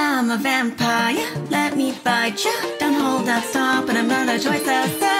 I'm a vampire. Let me bite ya. Don't hold out, stop, but I'm not a choice.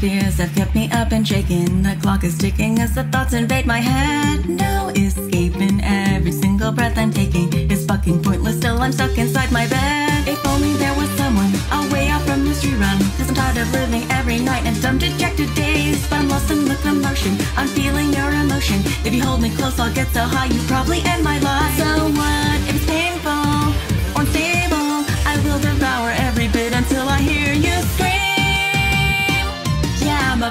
Fears have kept me up and shaking. The clock is ticking as the thoughts invade my head. No escaping, every single breath I'm taking is fucking pointless. Still, I'm stuck inside my bed. If only there was someone away out from this rerun. Cause I'm tired of living every night in some dejected days. But I'm lost in the commotion, I'm feeling your emotion. If you hold me close, I'll get so high you probably end my life.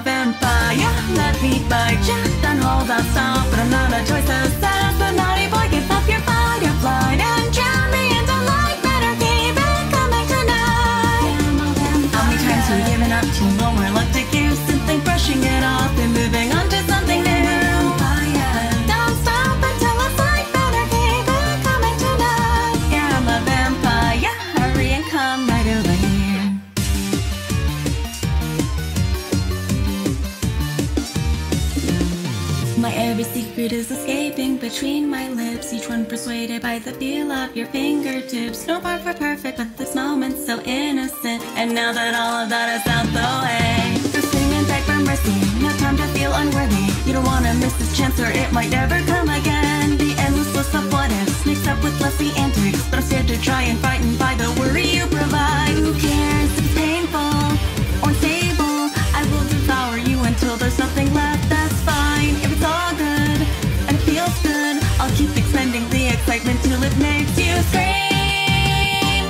Vampire. Let me bite. Don't hold out, stop, but I'm not a choice. Assassinati boy, give up your fight, your and drown me into light. Better keep it coming tonight. How many times have we given up too long? We're My every secret is escaping between my lips, each one persuaded by the feel of your fingertips. No part for perfect, but this moment's so innocent. And now that all of that is out the way, just sing and beg for mercy. No time to feel unworthy. You don't wanna miss this chance, or it might never come again. The endless list of what ifs mixed up with lusty antics, but I'm scared to try and frightened makes you scream.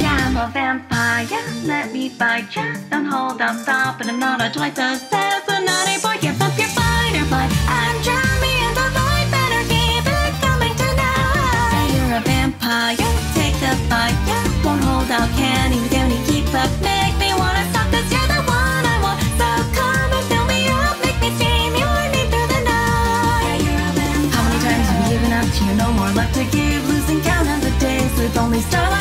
Yeah, I'm a vampire, let me bite ya. Don't hold up, stop, it. I'm not a toy. So that's twice assassinate boy. Give up your fighter, but I'm drowning in the light. Better keep it coming tonight. Say you're a vampire, take the bite. Yeah, won't hold out, can you down and keep up? Make me wanna stop, cause you're the one I want. So come and fill me up, make me scream your name through the night. Yeah, you're a vampire. How many times have you given up to you? No more left to give only start